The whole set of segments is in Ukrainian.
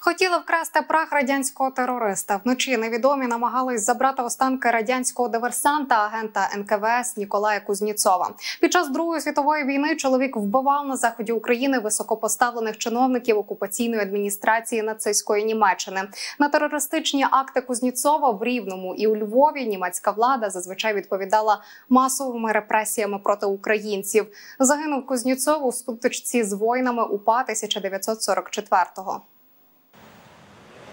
Хотіли вкрасти прах радянського терориста. Вночі невідомі намагались забрати останки радянського диверсанта, агента НКВС Ніколая Кузніцова. Під час Другої світової війни чоловік вбивав на заході України високопоставлених чиновників окупаційної адміністрації нацистської Німеччини. На терористичні акти Кузніцова в Рівному і у Львові німецька влада зазвичай відповідала масовими репресіями проти українців. Загинув Кузніцов у сутичці з воїнами УПА 1944-го.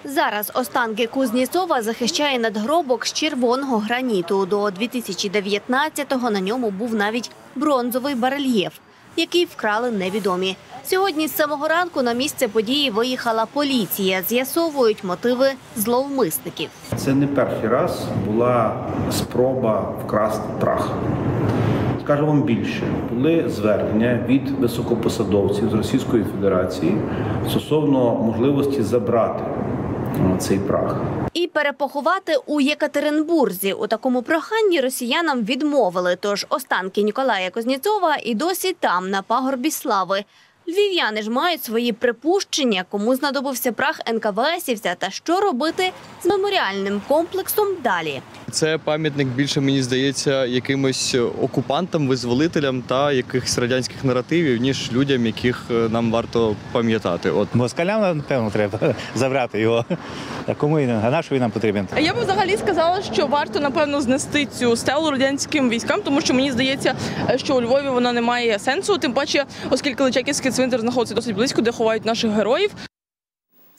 Зараз останки Кузніцова захищає надгробок з червоного граніту. До 2019-го на ньому був навіть бронзовий барельєф, який вкрали невідомі. Сьогодні з самого ранку на місце події виїхала поліція. З'ясовують мотиви зловмисників. Це не перший раз була спроба вкрасти прах. Скажу вам більше, були звернення від високопосадовців з Російської Федерації стосовно можливості забрати цей прах. І перепоховати у Єкатеринбурзі. У такому проханні росіянам відмовили. Тож останки Ніколая Козніцова і досі там, на пагорбі слави. Львів'яни ж мають свої припущення, кому знадобився прах НКВСівця та що робити з меморіальним комплексом далі. Це пам'ятник більше мені здається якимось окупантам, визволителям та якихось радянських наративів, ніж людям, яких е, нам варто пам'ятати. От Москалям, напевно, треба забрати його. А кому він, а на що він нам потрібен? Я б взагалі сказала, що варто напевно знести цю стелу радянським військам, тому що мені здається, що у Львові вона не має сенсу. Тим паче, оскільки Личаківський цвинтар знаходиться досить близько, де ховають наших героїв.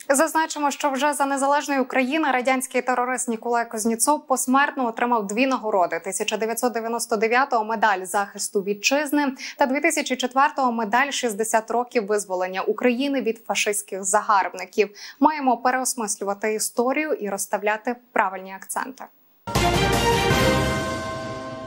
Зазначимо, що вже за незалежної України радянський терорист Ніколай Козніцов посмертно отримав дві нагороди: 1999-го медаль захисту вітчизни та 2004-го медаль 60 років визволення України від фашистських загарбників. Маємо переосмислювати історію і розставляти правильні акценти.